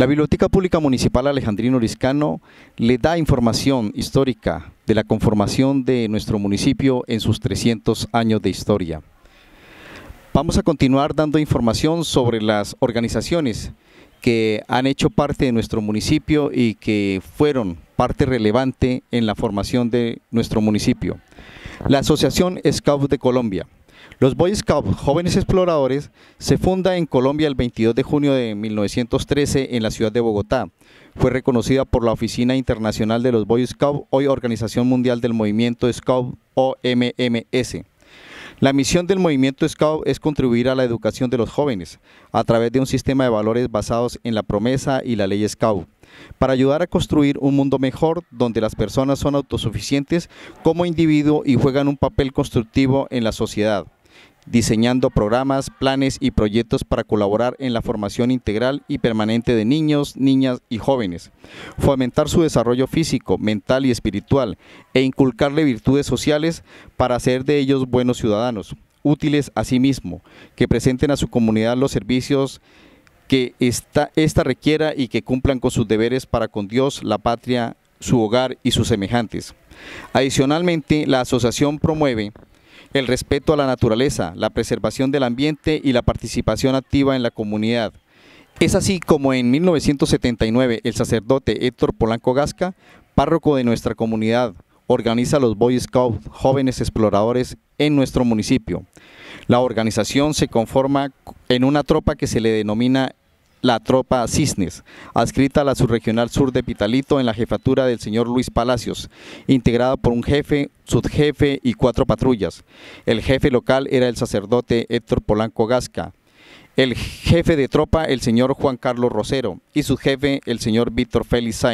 La Biblioteca Pública Municipal Alejandrino Liscano le da información histórica de la conformación de nuestro municipio en sus 300 años de historia. Vamos a continuar dando información sobre las organizaciones que han hecho parte de nuestro municipio y que fueron parte relevante en la formación de nuestro municipio. La Asociación Scout de Colombia, los Boy Scouts Jóvenes Exploradores se funda en Colombia el 22 de junio de 1913 en la ciudad de Bogotá. Fue reconocida por la Oficina Internacional de los Boy Scouts, hoy Organización Mundial del Movimiento Scout OMMS. La misión del movimiento Scout es contribuir a la educación de los jóvenes a través de un sistema de valores basados en la promesa y la ley Scout para ayudar a construir un mundo mejor donde las personas son autosuficientes como individuo y juegan un papel constructivo en la sociedad diseñando programas, planes y proyectos para colaborar en la formación integral y permanente de niños, niñas y jóvenes, fomentar su desarrollo físico, mental y espiritual e inculcarle virtudes sociales para hacer de ellos buenos ciudadanos, útiles a sí mismo, que presenten a su comunidad los servicios que esta, esta requiera y que cumplan con sus deberes para con Dios, la patria, su hogar y sus semejantes. Adicionalmente, la asociación promueve el respeto a la naturaleza, la preservación del ambiente y la participación activa en la comunidad. Es así como en 1979 el sacerdote Héctor Polanco Gasca, párroco de nuestra comunidad, organiza los Boy Scouts Jóvenes Exploradores en nuestro municipio. La organización se conforma en una tropa que se le denomina la tropa Cisnes, adscrita a la subregional sur de Pitalito en la jefatura del señor Luis Palacios, integrada por un jefe, subjefe y cuatro patrullas. El jefe local era el sacerdote Héctor Polanco Gasca, el jefe de tropa el señor Juan Carlos Rosero y su jefe el señor Víctor Félix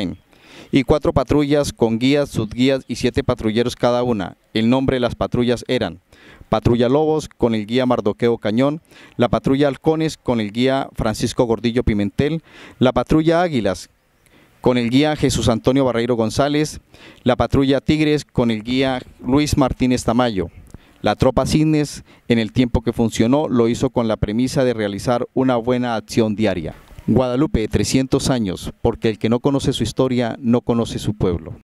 y cuatro patrullas con guías, subguías y siete patrulleros cada una. El nombre de las patrullas eran Patrulla Lobos con el guía Mardoqueo Cañón, la Patrulla Halcones con el guía Francisco Gordillo Pimentel, la Patrulla Águilas con el guía Jesús Antonio Barreiro González, la Patrulla Tigres con el guía Luis Martínez Tamayo. La tropa Cisnes, en el tiempo que funcionó, lo hizo con la premisa de realizar una buena acción diaria. Guadalupe, 300 años, porque el que no conoce su historia no conoce su pueblo.